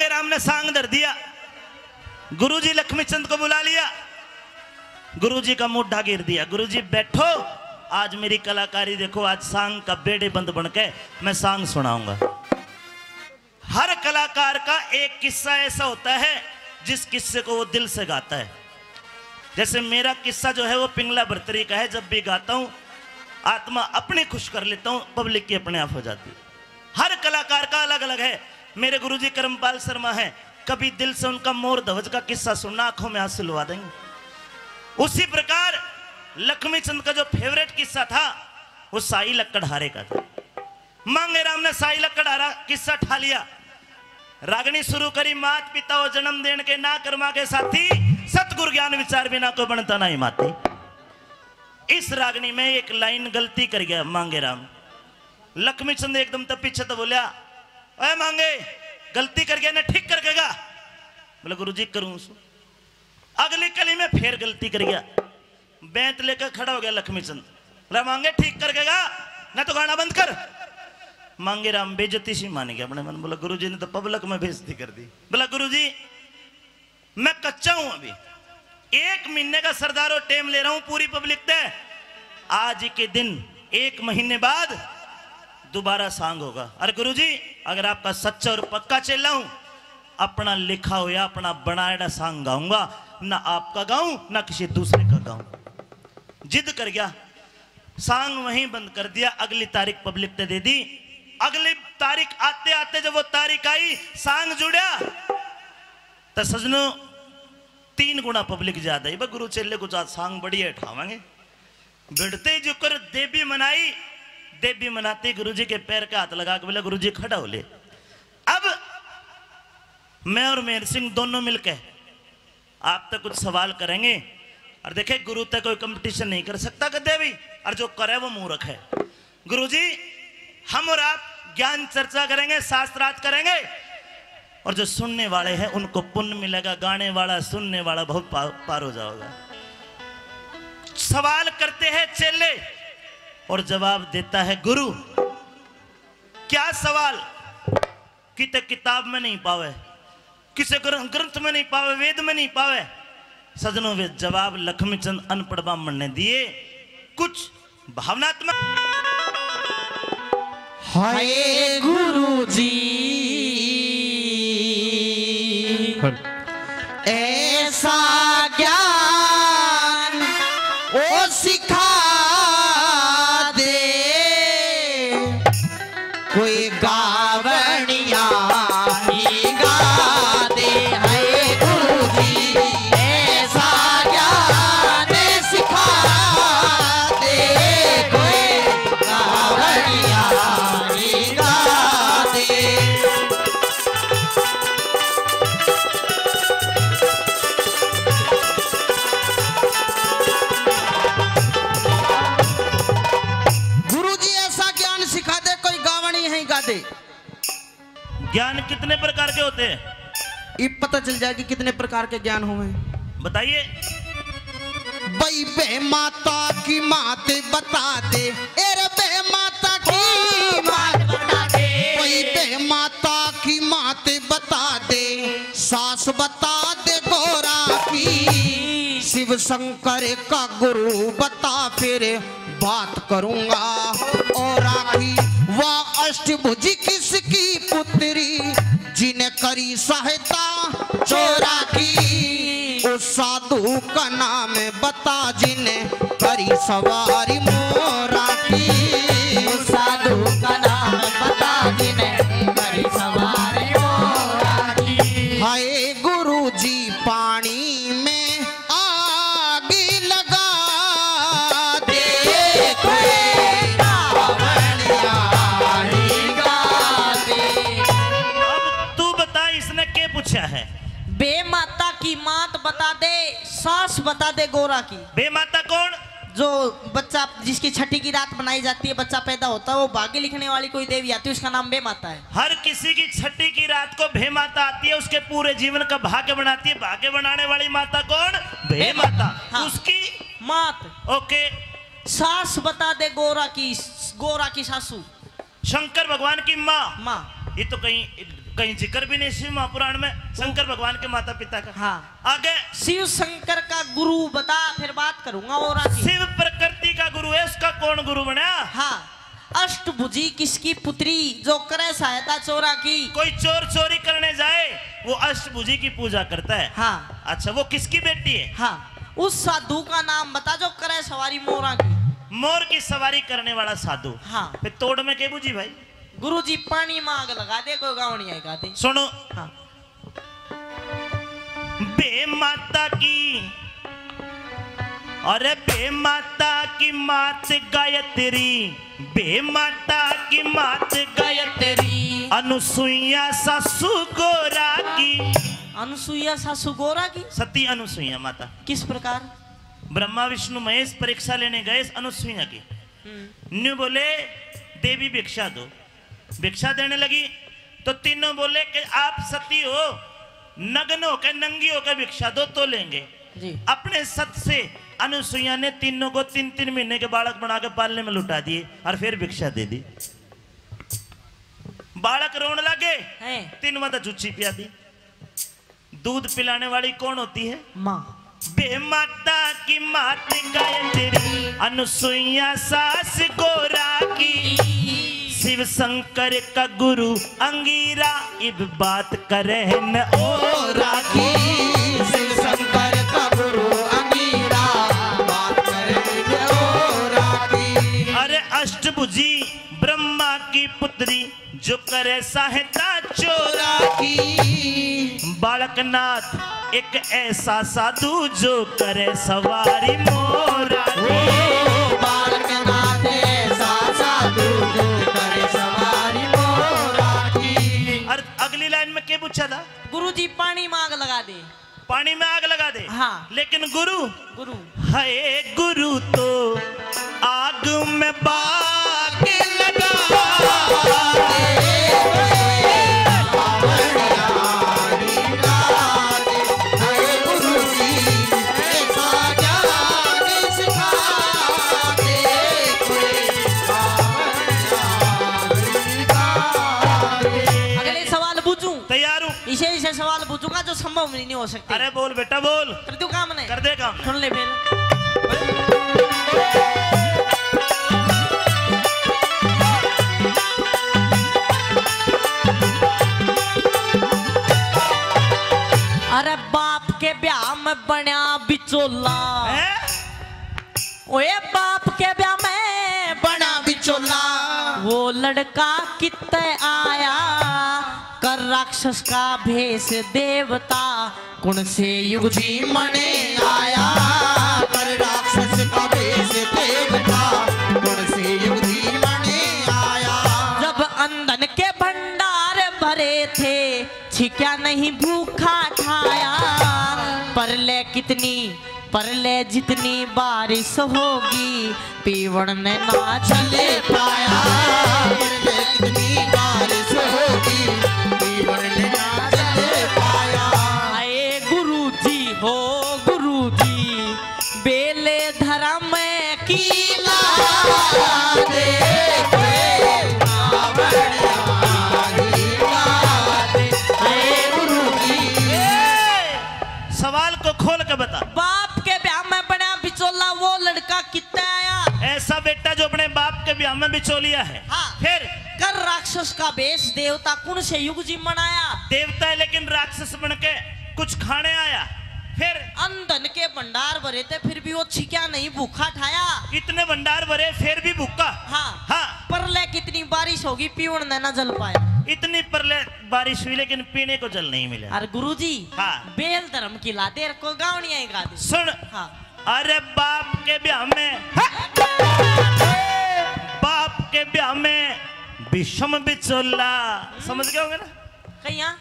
राम ने सांग धर दिया। गुरुजी लक्ष्मीचंद को बुला लिया। गुरुजी का मुड्ढा गिर दिया। गुरुजी, बैठो। आज मेरी कलाकारी देखो, आज सांग का बेड़े बंद बन के मैं सांग सुनाऊँगा। हर कलाकार का एक किस्सा ऐसा होता है, जिस किस्से को वो दिल से गाता है। जैसे मेरा किस्सा जो है, वो पिंगला बर्तरी का है। जब भी गाता हूँ, आत्मा अपने खुश कर लेता हूँ, पब्लिक की अपने आप हो जाती है। हर कलाकार का अलग अलग है। मेरे गुरुजी करमपाल शर्मा है। कभी दिल से उनका मोर ध्वज का किस्सा सुनना आँखों में आँसू लुवा देंगे। उसी प्रकार लक्ष्मी चंद का जो फेवरेट किस्सा था, वो साई लक्कड़हारे का था। मांगे राम ने साई लक्कड़हारा किस्सा ठा लिया। रागनी शुरू करी, मात पिता और जन्म देने के ना कर्मा के साथी, सतगुरु ज्ञान विचार बिना कोई बनता ना ही माती। इस रागनी में एक लाइन गलती कर गया मांगे राम। लक्ष्मी चंद एकदम तब पीछे तो बोलिया अरे मांगे, गलती कर गया ना ठीक कर गएगा बोले गुरु जी करूँ उसको। अगली कली में फिर गलती कर गया। बैंत लेकर खड़ा हो गया लक्ष्मी चंद। बोला, मांगे, ठीक कर गएगा ना तो गाना बंद कर। मांगे, राम बेजती सी मान गया अपने मन। बोला गुरु जी ने तो पब्लिक में बेजती कर दी। बोला गुरु जी मैं कच्चा हूँ अभी। एक महीने का सरदार टेम ले रहा हूँ पूरी पब्लिक से आज के दिन, एक महीने बाद दोबारा सांग होगा। अरे गुरु जी अगर आपका सच्चा और पक्का चेला हूँ, अपना लिखा हुआ अपना बनाया सांग गाऊँगा, ना आपका गाऊं, ना किसी दूसरे का गाऊं। जिद कर गया, सांग वहीं बंद कर दिया, अगली तारीख पब्लिक ने दे दी। अगली तारीख आते आते जब वो तारीख आई, सांग जुड़ा तो सजनो, तीन गुना पब्लिक ज़्यादा गुरु चेले को आज सांग बढ़िया उठावांगे। बिड़ते ही जो कर देवी मनाई देवी मनाती गुरु जी के पैर का हाथ लगा के बोले गुरु जी खड़ा हो ले। अब मैं और मेहर सिंह दोनों मिलके आप तक कुछ सवाल करेंगे। और देखे गुरु तक कोई कंपटीशन नहीं कर सकता कदे भी और जो करे वो मूर्ख है। गुरु जी हम और आप ज्ञान चर्चा करेंगे शास्त्रार्थ करेंगे। और जो सुनने वाले हैं उनको पुण्य मिलेगा गाने वाला सुनने वाला बहुत पार, हो जाएगा सवाल करते हैं चेले और जवाब देता है गुरु क्या सवाल? कित किताब में नहीं पावे? किसे ग्रंथ में नहीं पावे? वेद में नहीं पावे? सजनों वे जवाब लक्ष्मीचंद अनपढ़ ब्राह्मण ने दिए। कुछ भावनात्मक हाय गुरु जी ऐसा चल जाएगी कितने प्रकार के ज्ञान हुए? बताइए। बई बे माता की मात बता दे एरे बे माता की मात। बता दे बई बे माता की मात बता दे सास बता दे गोरा की। शिव शंकर का गुरु बता फिर बात करूँगा और आखी वह अष्टभुजी किसकी पुत्री जिन्हें करी सहायता चोरा की। उस साधु का नाम बता जिन्हें करी सवारी मोरा। की मात बता दे सास बता दे गोरा की। बे माता कौन? जो बच्चा जिसकी छठी की रात बनाई जाती है बच्चा पैदा होता है वो भाग्य लिखने वाली कोई देवी आती है उसका नाम बे माता है। हर किसी की छठी की रात को भे माता आती है उसके पूरे जीवन का भाग्य बनाती है। भाग्य बनाने वाली माता कौन? भे माता। हाँ। उसकी मात। ओके। सास बता दे गोरा की गोरा की सासू। शंकर भगवान की माँ। माँ। ये तो कहीं कहीं ज़िक्र भी नहीं शिव महापुराण में शंकर भगवान के माता पिता का। हाँ। आगे शिव शंकर का गुरु बता फिर बात करूँगा और शिव प्रकृति का गुरु है उसका कौन गुरु बना? हाँ। अष्टभुजी किसकी पुत्री जो करे सहायता चोरा की? कोई चोर चोरी करने जाए वो अष्टभुजी की पूजा करता है। हाँ। अच्छा वो किसकी बेटी है? हाँ। उस साधु का नाम बता जो करे सवारी मोरा की। मोर की सवारी करने वाला साधु। हाँ। फिर तोड़ में के बुझी भाई? गुरु जी पानी मांग लगा दे कोई गाँव नहीं आएगा दे। सुनो। हाँ। बे माता की अरे बे माता की मात गायत्री बे माता की मात गायत्री। अनुसुईया सासू गोरा की। अनुसुईया सासू गोरा की? सती अनुसुईया माता। किस प्रकार? ब्रह्मा विष्णु महेश परीक्षा लेने गए अनुसुईया की। हम्म, न्यू बोले देवी भिक्षा दो। भिक्षा देने लगी तो तीनों बोले कि आप सती हो नग्न होकर नंगी होकर भिक्षा दो तो लेंगे। जी। अपने सत से अनुसुईया ने तीनों को तीन तीन महीने के बालक बना के पालने में लुटा दिए और फिर भिक्षा दे दी। बालक रोने लगे तीन माता चुच्ची पिया दी दूध पिलाने वाली कौन होती है? माँ। बे माता की मात गायत्री अनुसुईया सास गोरा की शिव शंकर का गुरु अंगीरा, इब बात करे न। ओ राखी, शिव शंकर का गुरु अमीरा बात करेंगे ओ राखी। अरे अष्टभुजी, ब्रह्मा की पुत्री, जो करे सहायता चोरा राखी बालकनाथ, एक ऐसा साधु जो करे सवारी मोरा दे। पानी में आग लगा दे। हाँ। लेकिन गुरु गुरु। है गुरु तो आग में बाग लगा। नहीं हो सकते। अरे बोल बेटा बोल। कर दू काम ने कर दे काम। सुन ले फिर। अरे बाप के ब्याह में बना बिचोला। ओए बाप के ब्याह में बना बिचोला। वो लड़का कितने आया? राक्षस का भेष देवता कौन से युग मने आया? कर राक्षस का वेश देवता गुण से युगी मने आया? जब अंधन के भंडार भरे थे, छिक्या नहीं भूखा खाया। पर ले कितनी, पर ले जितनी बारिश होगी, पीवण में ना चले पाया। में बिचौलिया है। हाँ। फिर कर राक्षस का बेश देवता कौन से युग जी मनाया। देवता है लेकिन राक्षस बन के कुछ खाने आया। फिर अंधन के भंडार भरे थे फिर भी वो छिक्या नहीं भूखा ठाया। इतने भंडार भरे फिर भी भूखा। हाँ। हाँ। परले कितनी बारिश होगी पीवण ने ना जल पाया। इतनी परले बारिश हुई लेकिन पीने को जल नहीं मिला। अरे गुरु जी हाँ। बेल धर्म की लाते को गाँव नहीं आएगा सुन। हाँ। अरे बाप के ब्याह में बाप के ब्याह में विषम बिचोला। समझ गए होंगे ना? कहीं यहाँ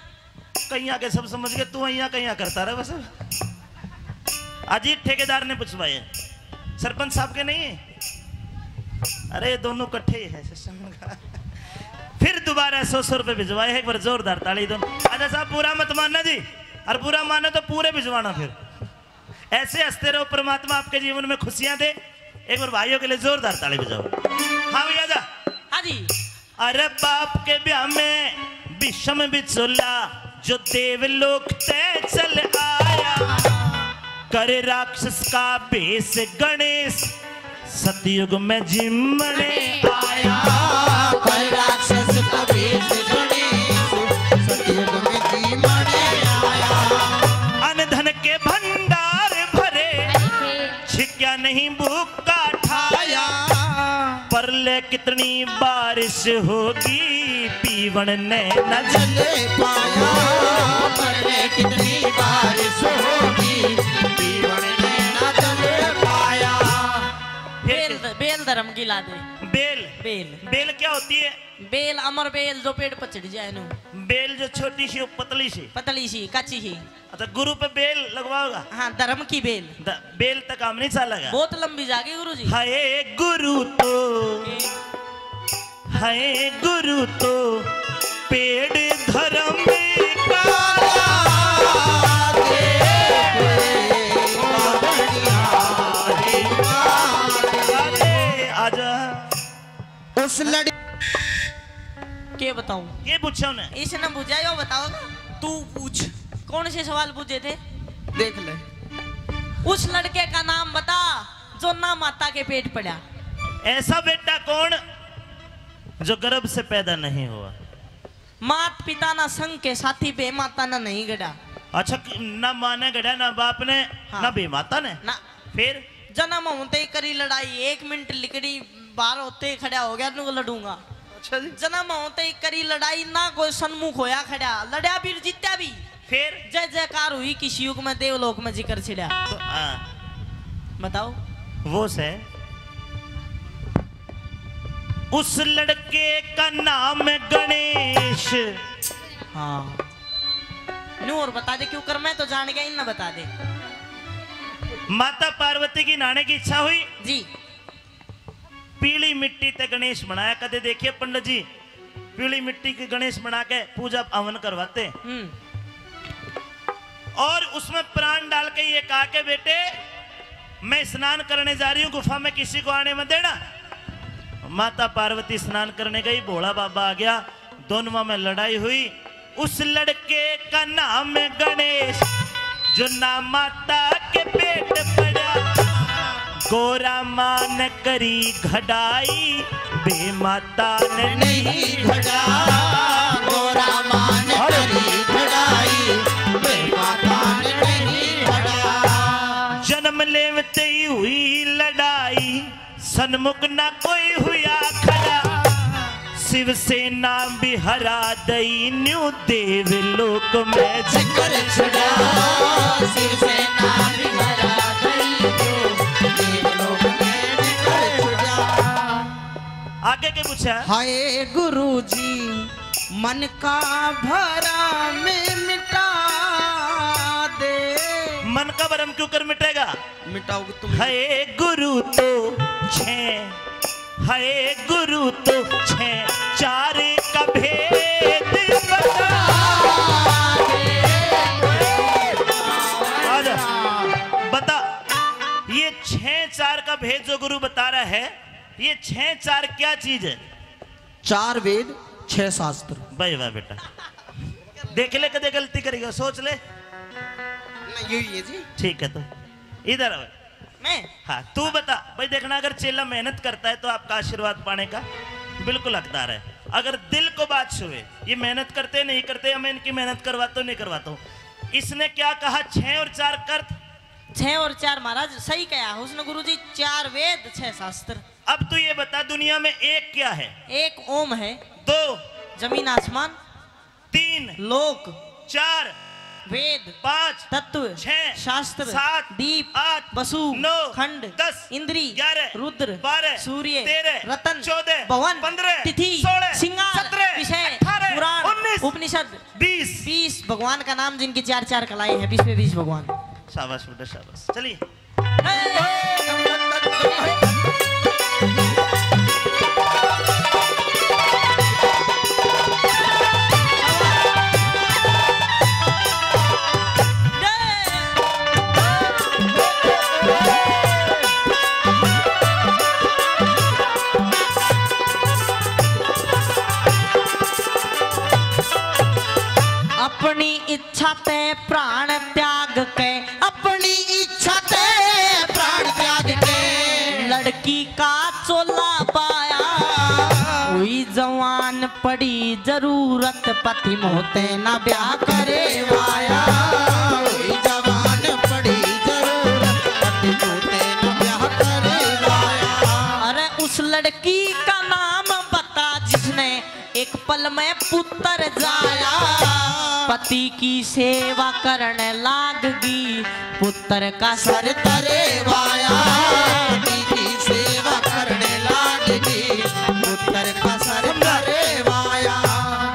कहीं आके सब समझ गए? तू यहाँ कहीं करता रहा बस। अजीत ठेकेदार ने पूछवाए सरपंच साहब के नहीं है? अरे दोनों इकट्ठे ही फिर दोबारा सौ सौ रुपये भिजवाए एक बार जोरदार ताली दो। अच्छा साहब पूरा मत मानना जी। और पूरा मानो तो पूरे भिजवाना फिर। ऐसे हँसते रहो परमात्मा आपके जीवन में खुशियाँ दे। एक बार भाइयों के लिए जोरदार ताली बजाओ। हाँ भैया जा। हाँ जी। अरे बाप के ब्याह में विषम बिचोला जो देवलोक तय चल आया। कर राक्षस का बेस गणेश सतयुग में जिमने कितनी बारिश होगी? पीवन ने न जल पाया पर कितनी बारिश होगी? पीवन में न चले पाया। बेल बेल धर्म की ला दे। बेल। बेल। बेल क्या होती है? बेल अमर बेल जो पेड़ पर चढ़ जाए नु। बेल जो छोटी सी पतली सी। पतली सी कच्ची सी। अच्छा गुरु पे बेल लगवाओगा? हाँ धर्म की बेल। द- बेल तक काम नहीं चलेगा बहुत लंबी जागी गुरु जी। हाय गुरु तो। हाय गुरु तो। पेड़ धर्म का उस लड़ी के बताऊँ? ये पूछा उन्हें इसने बताओ तू पूछ। कौन से सवाल पूछे थे? देख ले। उस लड़के का नाम बता जो ना माता के पेट पड़ा। ऐसा बेटा कौन जो गर्भ से पैदा नहीं हुआ? मात पिता ना संग के साथी बे माता ना नहीं गड़ा। अच्छा ना माँ ने गढ़ा ना बाप ने हाँ। ना बेमाता ने? ना। फिर? जन्म होते ही करी लड़ाई एक मिनट लिकड़ी बाहर होते ही खड़ा हो गया नु लड़ूँगा। अच्छा जी। जन्म होते ही करी लड़ाई ना कोई सन्मुख होया खड़ा। लड़या भी जीत्या भी। फिर? जय जयकार हुई किसी युग में देवलोक में ज़िक्र छिड़ा तो, हाँ, बताओ। वो से? उस लड़के का नाम गणेश। हाँ। नू और बता दे क्यों? कर मैं तो जान गया इन ना बता दे। माता पार्वती की नाने की इच्छा हुई? जी। पीली मिट्टी ते गणेश बनाया कदे देखिए पंडित जी? पीली मिट्टी के गणेश बना के पूजा हवन करवाते हम्म। और उसमें प्राण डाल के ये कहा के बेटे मैं स्नान करने जा रही हूँ गुफा में किसी को आने मत देना। माता पार्वती स्नान करने गई भोला बाबा आ गया दोनों में लड़ाई हुई। उस लड़के का नाम है गणेश जो ना माता गोरा मान करी घडाई बे माता ने नहीं घड़ा। गोरा मान करी घड़ाई बे माता ने नहीं घड़ा। जन्म लेवते ही हुई लड़ाई, सन्मुख ना कोई हुआ खड़ा। शिवसेना भी हरा दई, न्यू देव लोक में ज़िक्र छुड़ा। आगे के पूछा। हाय गुरु जी मन का भरा में मिटा दे। मन का भरम क्यों कर मिटेगा? मिटाओगे तुम है गुरु तो छे है गुरु तो छे चार का भेद बता बता ये छह चार का भेद जो गुरु बता रहा है ये छह चार क्या चीज़ है? चार वेद छह शास्त्र। भाई वाह बेटा। देख ले कदे गलती करेगा सोच ले। यही है जी। ठीक है तो इधर आ मैं? हाँ तू बता। भाई देखना अगर चेला मेहनत करता है तो आपका आशीर्वाद पाने का बिल्कुल हकदार है। अगर दिल को बात छुए ये मेहनत करते नहीं करते मैं इनकी मेहनत करवाता हूँ नहीं करवाता हूँ। इसने क्या कहा? छह और चार कर। छह और चार महाराज सही कहा। उसने गुरु जी चार वेद छह शास्त्र। अब तू ये बता दुनिया में एक क्या है? एक ओम है। दो। ज़मीन आसमान। तीन। लोक। चार। वेद। पाँच। तत्व। छह, शास्त्र। सात, दीप। आठ, वसु। नौ, खंड। दस, इंद्री। ग्यारह, रुद्र। बारह, सूर्य। तेरह, रतन। चौदह, भवन। पंद्रह, तिथि। सोलह, सिंगार। सत्रह, विषय। अठारह, पुराण। उन्नीस, उपनिषद। बीस। बीस। भगवान का नाम जिनकी चार चार कलाएँ हैं बीस में बीस भगवान। शाबाश बेटा शाबाश। चलिए। इच्छा ते प्राण त्याग के अपनी इच्छा ते प्राण त्याग के लड़की का चोला पाया, हुई जवान पड़ी ज़रूरत, पति मोहते ना ब्याह करे वाया कोई जवान पड़ी ज़रूरत, पति होते न ब्याह करे वाया अरे उस लड़की का एक पल में पुत्र जाया। पति की सेवा करने लागगी पुत्र का सर सर तरे वाया पति की सेवा करने लागगी पुत्र का सर तरे वाया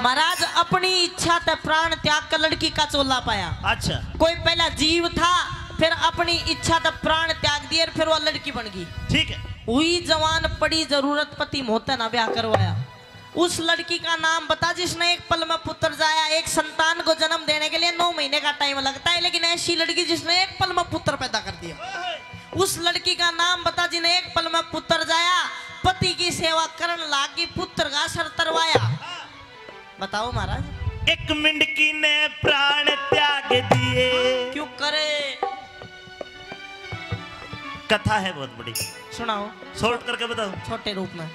महाराज अपनी इच्छा ते प्राण त्याग कर लड़की का चोला पाया। अच्छा। कोई पहला जीव था फिर अपनी इच्छा तक प्राण त्याग दिए फिर वो लड़की बन गई। ठीक है। हुई जवान पड़ी ज़रूरत पति मोहते ना ब्याह करवाया। उस लड़की का नाम बता जिसने एक पल में पुत्र जाया एक संतान को जन्म देने के लिए नौ महीने का टाइम लगता है लेकिन ऐसी लड़की जिसने एक पल में पुत्र पैदा कर दिया। उस लड़की का नाम बता जिन्हें एक पल में पुत्र जाया पति की सेवा करने लागी पुत्र का सर तरवाया। बताओ महाराज। एक मिंडकी ने प्राण त्याग दिए। क्यों करे? कथा है बहुत बड़ी। सुनाओ। शॉर्ट करके बताओ। छोटे रूप में।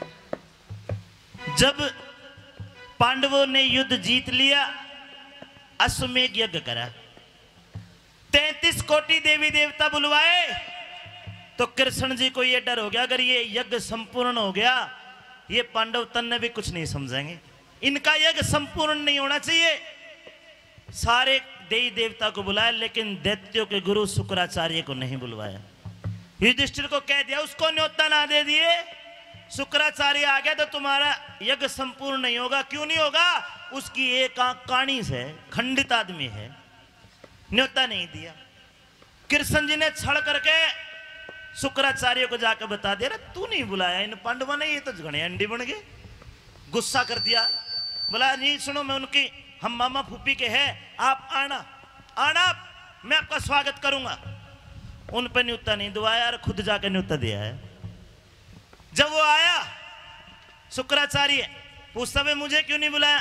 जब पांडवों ने युद्ध जीत लिया, अश्वमेघ यज्ञ करा। तैतीस कोटि देवी देवता बुलवाए तो कृष्ण जी को यह डर हो गया, अगर ये यज्ञ संपूर्ण हो गया, ये पांडव तन्ने भी कुछ नहीं समझेंगे। इनका यज्ञ संपूर्ण नहीं होना चाहिए। सारे देवी देवता को बुलाया, लेकिन दैत्यों के गुरु शुक्राचार्य को नहीं बुलवाया। युधिष्ठिर को कह दिया, उसको न्योता ना दे दिए। शुक्राचार्य आ गया तो तुम्हारा यज्ञ संपूर्ण नहीं होगा। क्यों नहीं होगा? उसकी एक आँख काणी से, खंडित आदमी है। न्योता नहीं दिया। कृष्ण जी ने छड़ करके शुक्राचार्य को जाकर बता दिया, "अरे, तू नहीं बुलाया, इन पांडवों ने, ये तो घने अंडी बन गए। गुस्सा कर दिया। बोला, नहीं, सुनो, मैं उनकी, हम मामा फूफी के हैं, आप आना आना, मैं आपका स्वागत करूँगा। उन पर न्यूता नहीं दुआया खुद जाकर न्यूता दिया है। जब वो आया शुक्राचार्य पूछता भाई मुझे क्यों नहीं बुलाया?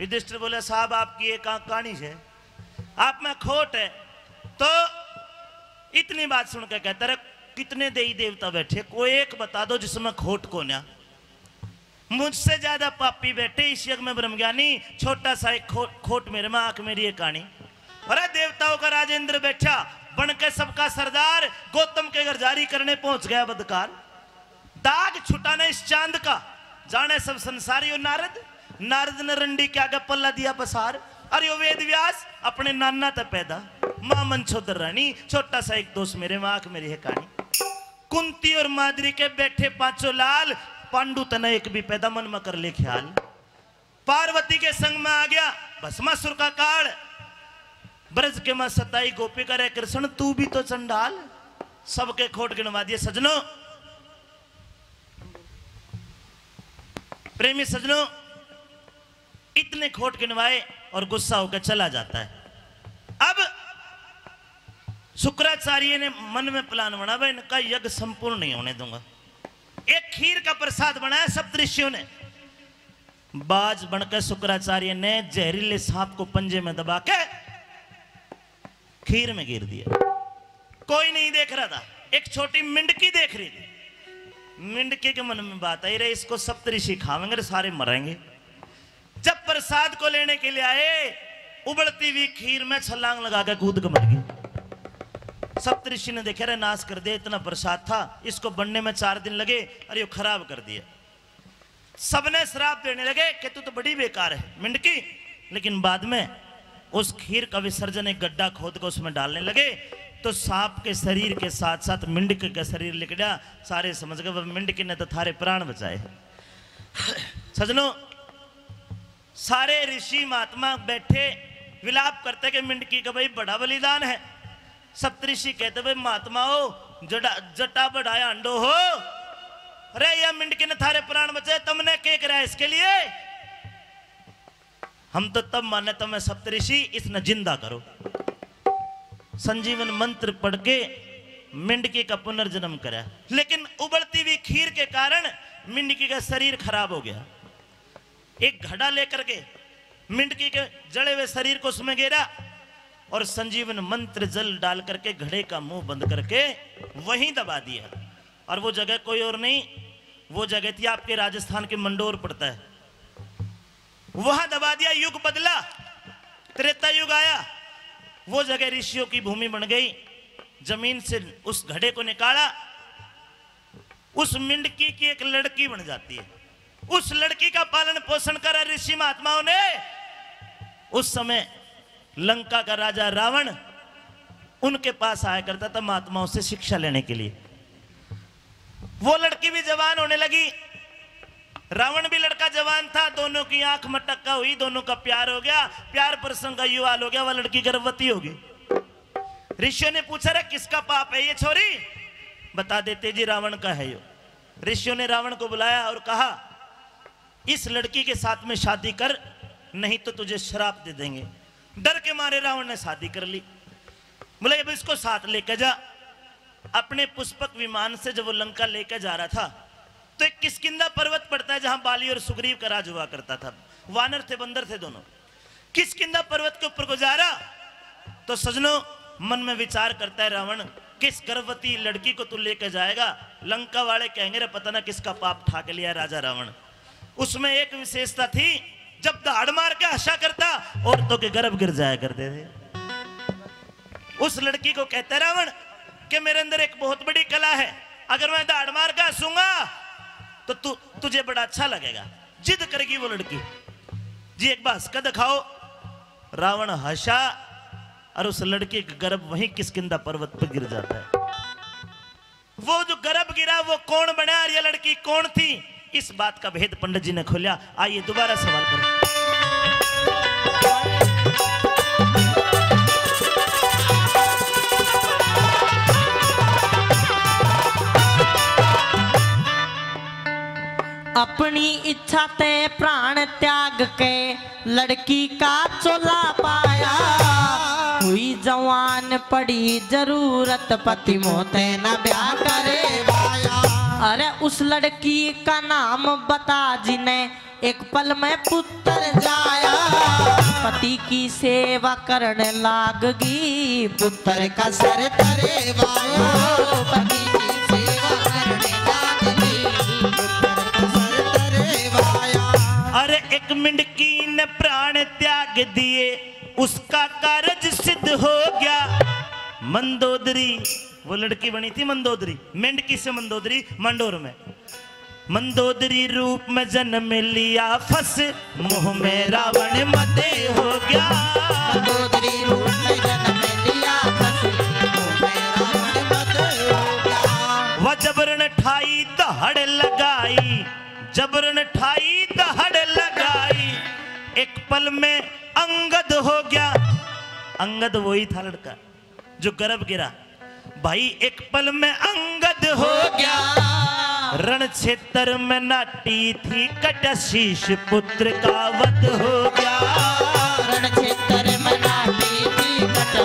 युधिष्ठिर बोले साहब आपकी एक आँख कहानी है। आप में खोट है। तो इतनी बात सुन के कहता रहे कितने देवी देवता बैठे कोई एक बता दो जिसमें खोट को ना मुझसे ज़्यादा पापी बैठे इस यज्ञ में ब्रह्मज्ञानी। छोटा सा एक खो, खोट मेरे में आँख मेरी एक कहानी अरे देवताओं का राजेंद्र बैठा बन के सबका सरदार गौतम के घर जारी करने पहुँच गया बदकार। दाग छुटाना इस चाँद का। जाने सब संसारी नारद। नारद ने रंडी के आगे पल्ला दिया पसार। अरे ओ वेद व्यास, अपने नाना तक पैदा। माँ मनछोदर रानी, छोटा सा एक दोस्त मेरे, में मेरी है कहानी कुंती और मादरी के बैठे पाँचों लाल। पांडु तना एक भी पैदा, मन में कर ले ख्याल। पार्वती के संग में आ गया भस्मासुर का काल। ब्रज के माँ सताई गोपी करे कृष्ण, तू भी तो चंडाल। सबके खोट गिनवा दिए, सजनों। प्रेमी सजनों, इतने खोट गिनवाए और गुस्सा होकर चला जाता है। अब शुक्राचार्य ने मन में प्लान बना भाई इनका यज्ञ संपूर्ण नहीं होने दूँगा। एक खीर का प्रसाद बनाया सब ऋषियों ने। बाज बनकर शुक्राचार्य ने जहरीले सांप को पंजे में दबा के खीर में गिर दिया। कोई नहीं देख रहा था, एक छोटी मिंडकी देख रही थी। मिंडकी के मन में बात आई, रही, इसको सप्तऋषि खावेंगे और सारे मरेंगे। जब प्रसाद को लेने के लिए आए, उबलती हुई खीर में छलांग लगा के कूद के मर गई सप्तऋषि ने देखा रे नाश कर दिया, इतना प्रसाद था, इसको बनने में चार दिन लगे और ये खराब कर दिया। सबने श्राप देने लगे कि तू तो बड़ी बेकार है मिंडकी लेकिन बाद में उस खीर का विसर्जन एक गड्ढा खोद कर उसमें डालने लगे तो सांप के शरीर के साथ साथ मिंडक का शरीर लिख गया सारे समझ गए मिंडकी ने तो थारे प्राण बचाए। सजनों, सारे ऋषि महात्मा बैठे, विलाप करते कि मिंडकी का भाई बड़ा बलिदान है। सप्तऋषि कहते, भाई महात्मा हो जटा जटा बढ़ाया अंडो हो। अरे, यह मिंडकी ने थारे प्राण बचे तुमने के करा इसके लिए? हम तो तब माने, तुम्हें सप्तऋषि इसने ज़िंदा करो। संजीवन मंत्र पढ़ के मिंडकी का पुनर्जन्म करा। लेकिन उबलती हुई खीर के कारण मिंडकी का शरीर खराब हो गया। एक घड़ा लेकर के मिंडकी के जड़े हुए शरीर को उसमें गिरा और संजीवन मंत्र जल डाल करके घड़े का मुँह बंद करके वहीं दबा दिया। और वो जगह कोई और नहीं, वो जगह थी आपके राजस्थान के मंडोर पड़ता है। वहाँ दबा दिया, युग बदला, त्रेता युग आया। वो जगह ऋषियों की भूमि बन गई, ज़मीन से उस घड़े को निकाला, उस मिंडकी की एक लड़की बन जाती है। उस लड़की का पालन पोषण करा ऋषि महात्माओं ने। उस समय लंका का राजा रावण उनके पास आया करता था महात्माओं से शिक्षा लेने के लिए। वो लड़की भी जवान होने लगी। रावण भी लड़का जवान था, दोनों की आँख मटक्का हुई, दोनों का प्यार हो गया, प्यार प्रसंग का युवाल हो गया, वह लड़की गर्भवती होगी ऋषियों ने पूछा रे किसका पाप है ये छोरी? बता देते, जी, रावण का है यो। ऋषियों ने रावण को बुलाया और कहा, इस लड़की के साथ में शादी कर, नहीं तो तुझे शराप दे देंगे। डर के मारे रावण ने शादी कर ली। बोले अब इसको साथ लेकर जा। अपने पुष्पक विमान से जब वो लंका लेकर जा रहा था तो एक किसकिंदा पर्वत पड़ता है जहाँ बाली और सुग्रीव का राज हुआ करता था? वानर थे, बंदर थे दोनों। किसकिंदा पर्वत के ऊपर गुजारा? तो सजनों, मन में विचार करता है रावण, किस गर्भवती लड़की को तू लेकर जाएगा? लंका वाले कहेंगे रे पता ना किसका पाप ठाक लिया राजा रावण। उसमें एक विशेषता थी, जब दहाड़ मार के हंसा करता, औरतों के गर्भ गिर जाया करते थे। उस लड़की को कहता रावण, कि मेरे अंदर एक बहुत बड़ी कला है। अगर मैं दहाड़ मार के हंसूँगा तो तू, तुझे बड़ा अच्छा लगेगा। जिद करेगी वो लड़की। जी एक बार हंसकर दिखाओ। रावण हंसा और उस लड़के का गर्भ वहीं किसकिंदा पर्वत पर गिर जाता है। वो जो गर्भ गिरा, वो कौन बना और ये लड़की कौन थी? इस बात का भेद पंडित जी ने खोला। आइए दोबारा सवाल करो। अपनी इच्छा ते प्राण त्याग के लड़की का चोला पाया। हुई जवान पड़ी ज़रूरत, पति मोते न ब्याह करे वाया अरे उस लड़की का नाम बता जिन्हें एक पल में पुत्र जाया। पति की सेवा करने लागगी पुत्र का सर तरे पति की अरे एक मिंडकी ने प्राण त्याग दिए उसका कारज सिद्ध हो गया। मंदोदरी वो लड़की बनी थी मंदोदरी मेंढकी से मंदोदरी मंडोर में। मंदोदरी रूप में जन्म लिया फस मुँह में रावण मते हो गया। मंदोदरी रूप में जन्म लिया फंसी मेरा मन मत हो गया। वह जबरन ठाई दहड़ लगाई जबरन ठाई पल में अंगद हो गया। अंगद वही था लड़का जो गर्भ गिरा। भाई एक पल में अंगद हो गया। रण क्षेत्र में नाटी थी कटशीष पुत्र का वध हो गया। रण क्षेत्र में नाटी थी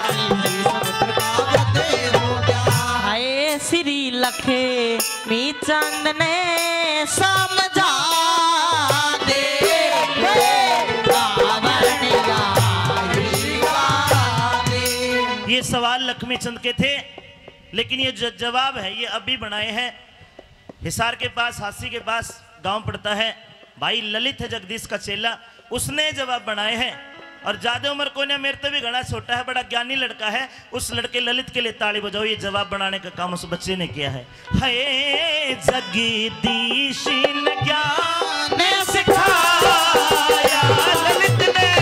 सी समुद्र का वध हो गया। हाय श्री लखे मी चंद ने समझा ये सवाल लक्ष्मी चंद के थे, लेकिन ये जवाब है, ये अभी बनाए हैं। हिसार के पास, हासी के पास गाँव पड़ता है। भाई ललित है जगदीश का चेला, उसने जवाब बनाए हैं। और ज़्यादा उम्र को ने, मेरे तो भी घना छोटा है, बड़ा ज्ञानी लड़का है। उस लड़के ललित के लिए ताली बजाओ, ये जवाब बनाने का काम उस बच्चे ने किया है। हे जगदीश सिखाया? ललित ने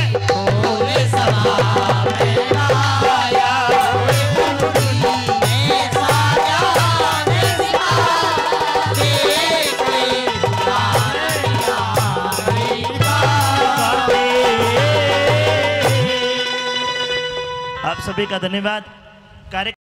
सभी का धन्यवाद। कार्य